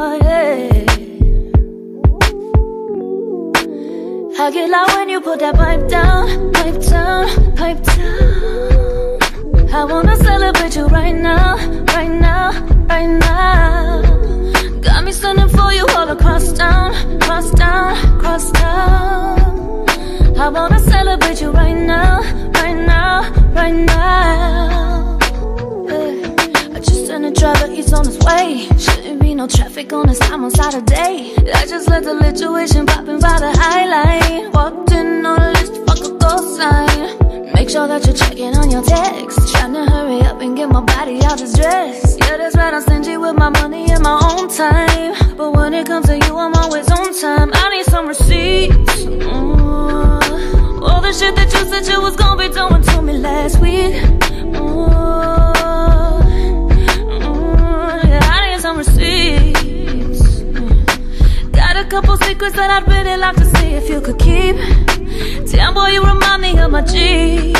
yeah. I get loud when you put that pipe down, pipe down, pipe down. I wanna celebrate you right now, right now, right now. Got me stunning for you all across town, cross town, cross town. I wanna celebrate you right now, right now, right now. Yeah. I just sent a driver, he's on his way. No traffic on this time on Saturday. I just let the lituation popping by the highlight. Walked in on a list, fuck a ghost sign. Make sure that you're checking on your text. Tryna hurry up and get my body out this dress. Yeah, that's right, I'm stingy with my money and my own time. But when it comes to you, I'm always on time. I need some receipts. Mm. All the shit that you said you was gonna be doing to me last week. Mm. That I'd really like to see if you could keep. Damn boy, you remind me of my G.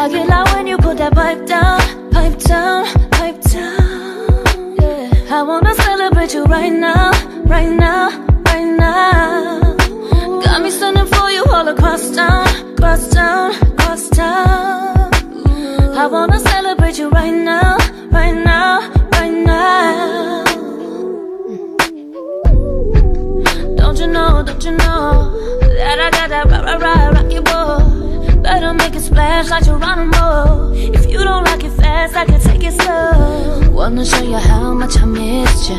I get loud when you put that pipe down, pipe down, pipe down. Yeah. I wanna celebrate you right now, right now, right now. Got me stunning for you all across town, cross town, cross town. I wanna celebrate you right now, right now, you know. That I got that rah rah rah rocky boy Better make it splash like Geronimo If you don't like it fast, I can take it slow. Wanna show you how much I missed you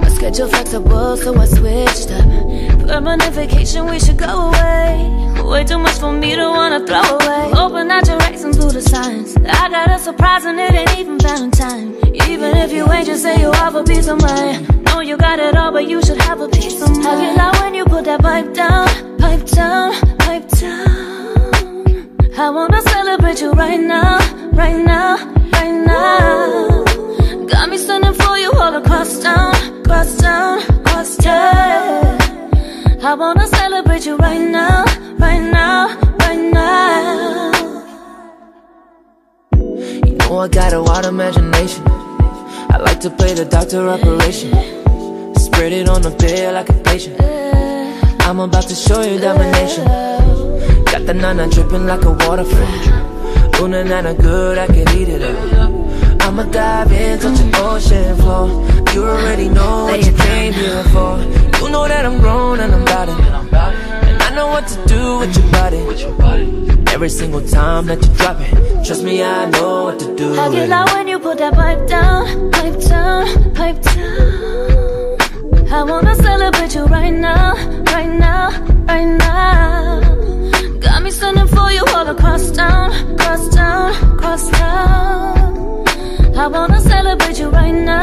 My schedule flexible, so I switched up. Permanent vacation, we should go away Way too much for me to wanna throw away. Open out your eyes and do the signs. I got a surprise and it ain't even Valentine. Even if you ain't, just say you have a piece of mind. Know you got it all, but you should have a piece of mind. I you loud when you put that pipe down. Pipe down, pipe down. I wanna celebrate you right now Right now, right now. Got me stunning I got a wild imagination. I like to play the doctor operation. Spread it on the bed like a patient. I'm about to show you domination. Got the nana dripping like a waterfall. Una nana good, I can eat it up. I'ma dive in, touch an ocean floor. You already know what you Every single time that you drop it, trust me, I know what to do. I get loud when you put that pipe down, pipe down, pipe down. I wanna celebrate you right now, right now, right now. Got me stunning for you all across town, cross town, cross town. I wanna celebrate you right now,